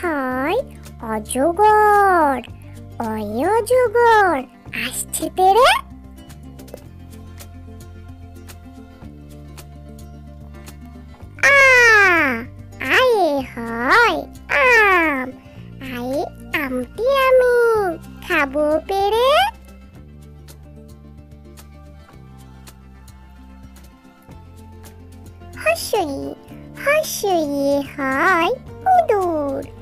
হয় অজগর অয় অজগর আসছে আয়ে হয় আম। পেরে। হর্ষই হয় ইঁদুর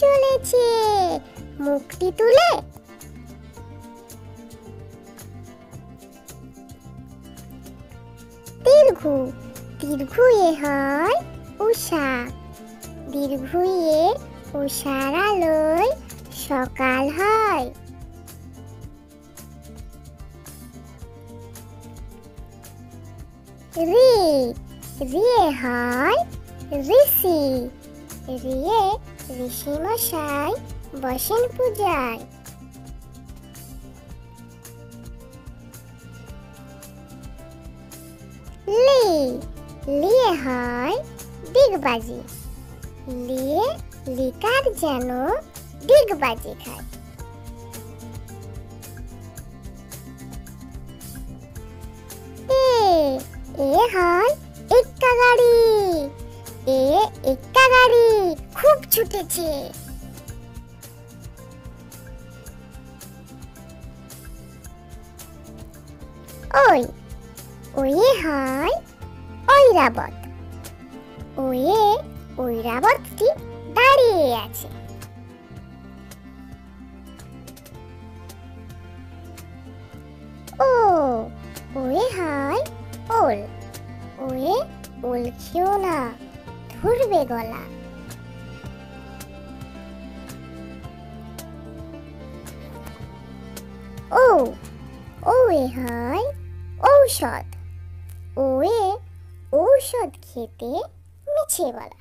চলেছে। মুখটি তুলে। দীর্ঘ দীর্ঘয়ে হয় উষা দীর্ঘয়ে উষার আলোয় সকাল হয়। রি রিয়ে হয় ঋষি। রিয়ে মশাই বসেন পূজায়। লি, লিয়ে হয় ডিগবাজি। লিয়ে লিকার যেন ডিগবাজি খায়। এ এ হয় এক্কা গাড়ি ছুটেছে। ওই, ওয়ে হয় ঐরাবত। ওয়ে ঐরাবতটি দাঁড়িয়ে আছে। ও, ওয়ে হয় ওল। ওয়ে ওল খেও না, ধরবে গলা। ও ও এ হয় ঔষধ। ওয়ে ঔষধ খেতে মিছে বলা